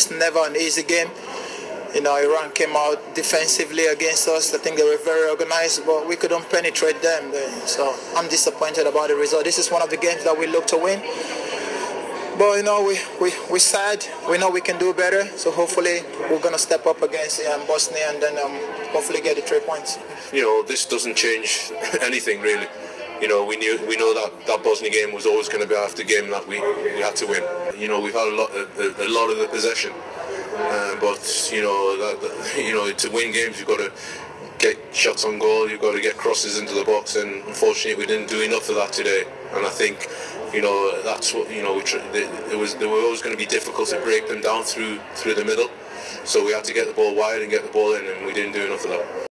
it's never an easy game. You know, Iran came out defensively against us. I think they were very organized, but we couldn't penetrate them. So I'm disappointed about the result. This is one of the games that we look to win. But you know, we we we sad. We know we can do better. So hopefully we're gonna step up against um, Bosnia and then um, hopefully get the three points. You know, this doesn't change anything really. You know, we knew we know that that Bosnia game was always going to be after game that we, we had to win. You know, we've had a lot a, a lot of the possession, uh, but you know that, that, you know to win games you've got to get shots on goal. You've got to get crosses into the box, and unfortunately we didn't do enough of that today. And I think you know that's what you know. We tr- it was they were always going to be difficult to break them down through through the middle. So we had to get the ball wide and get the ball in, and we didn't do enough of that.